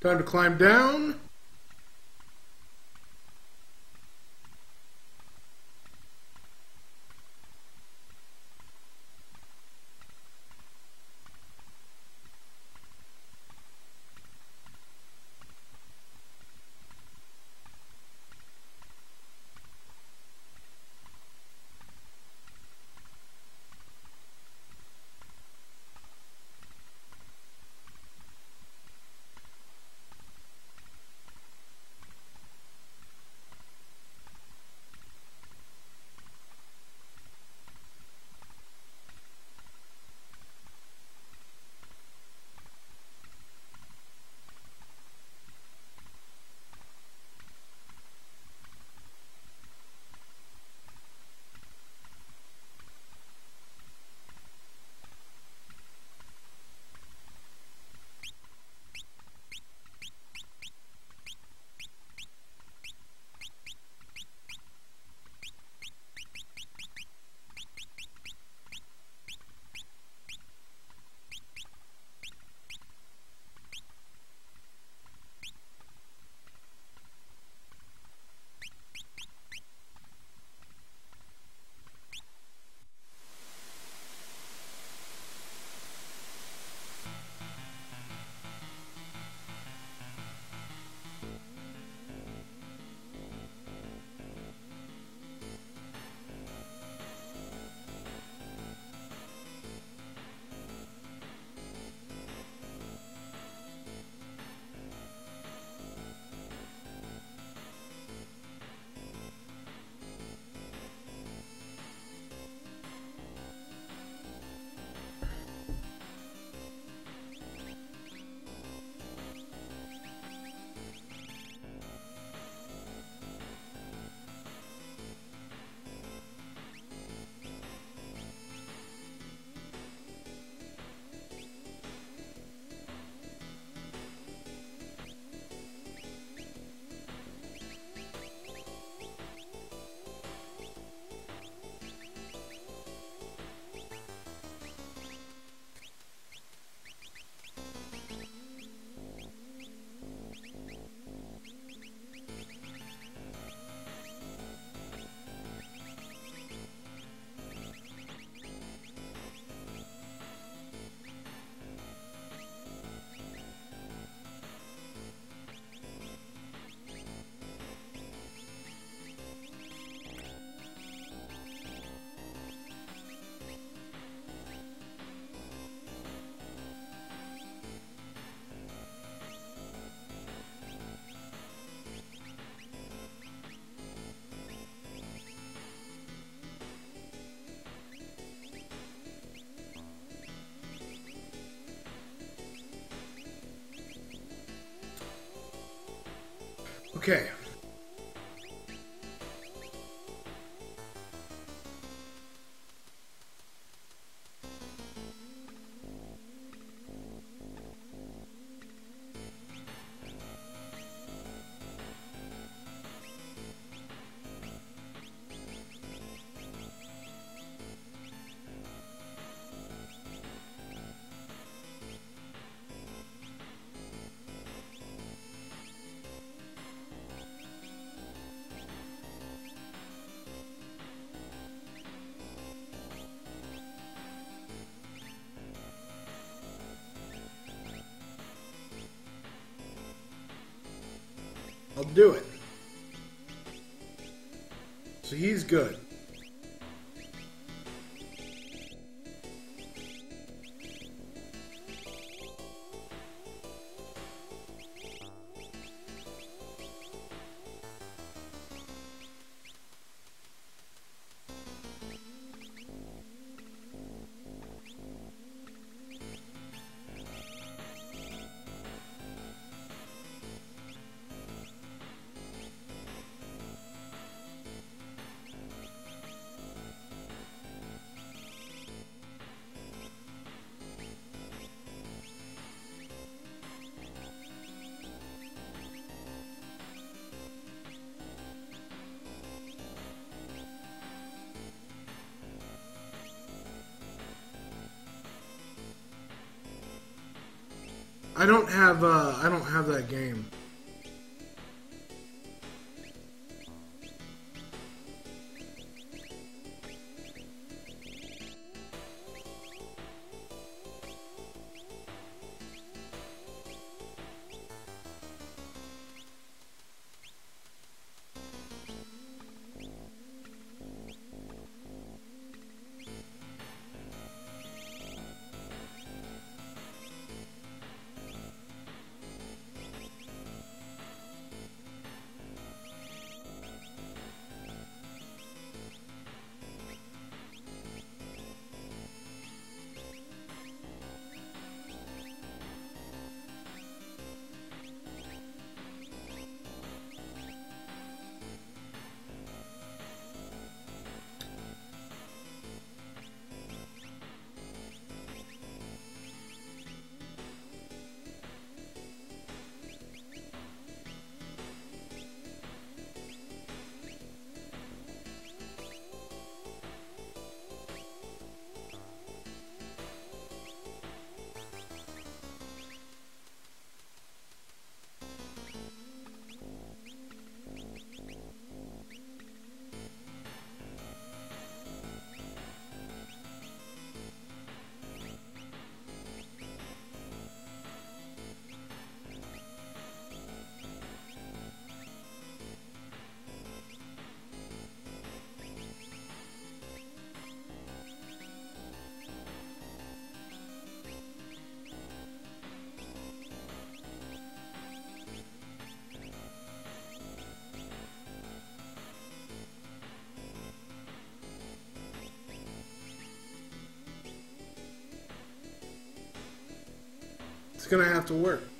Time to climb down. Okay. Do it. So he's good. I don't have uh I don't have that game. It's gonna have to work.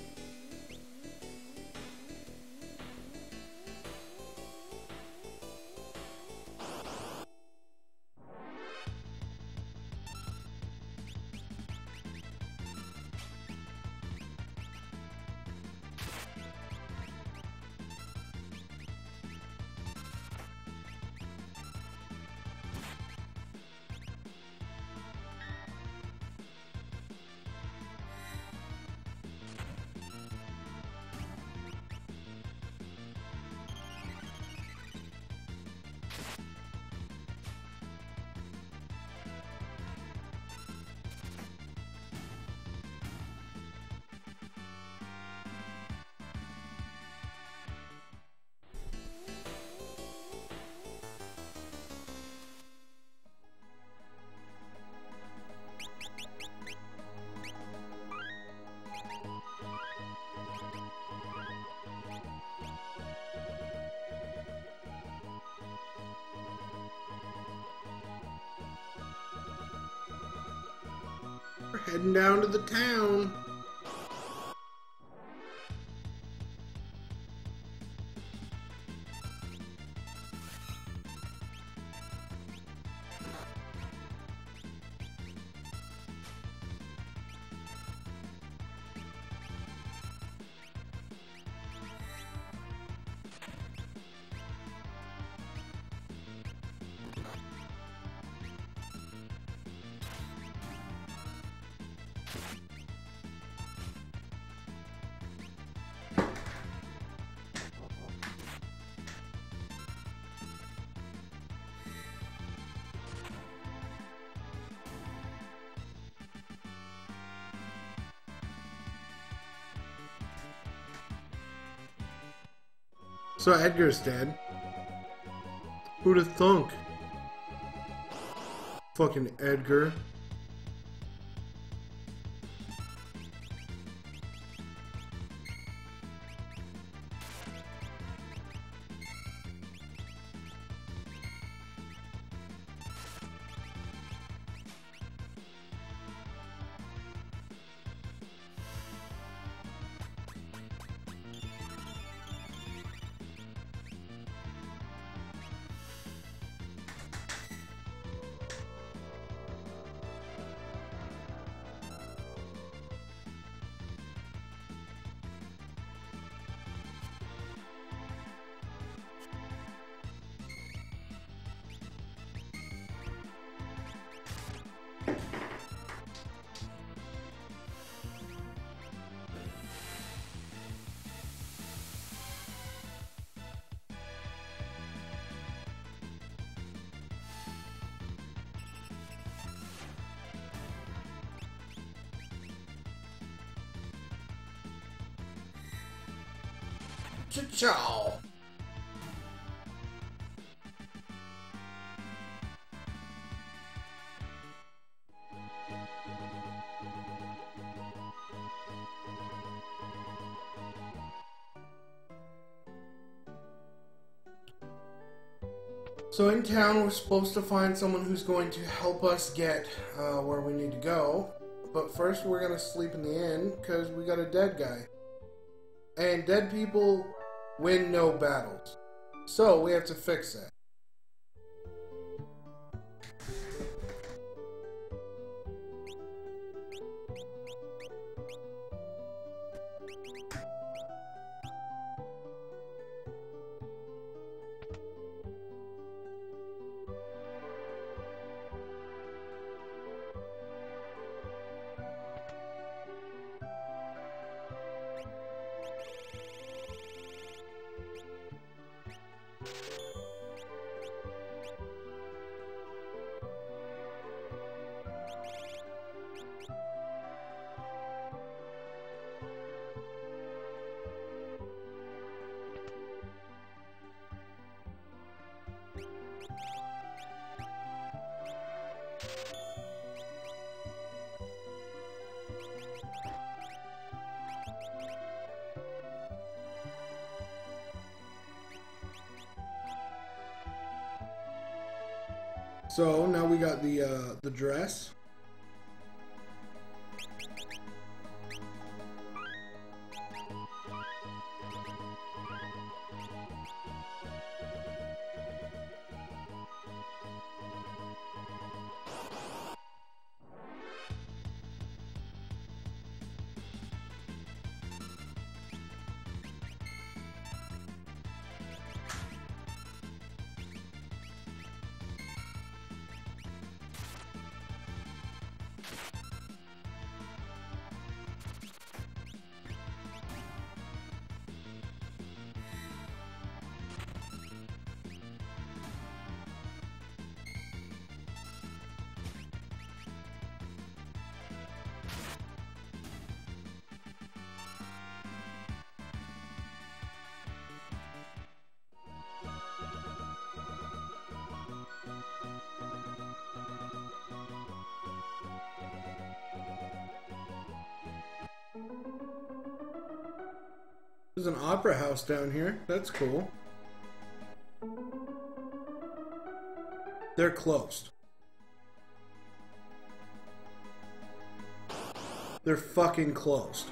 Heading down to the town. So Edgar's dead. Who'd have thunk? Fucking Edgar. So in town, we're supposed to find someone who's going to help us get uh, where we need to go. But first, we're gonna sleep in the inn because we got a dead guy, and dead people win no battles. So we have to fix that. So now we got the uh, the dress. There's an opera house down here. That's cool. They're closed. They're fucking closed.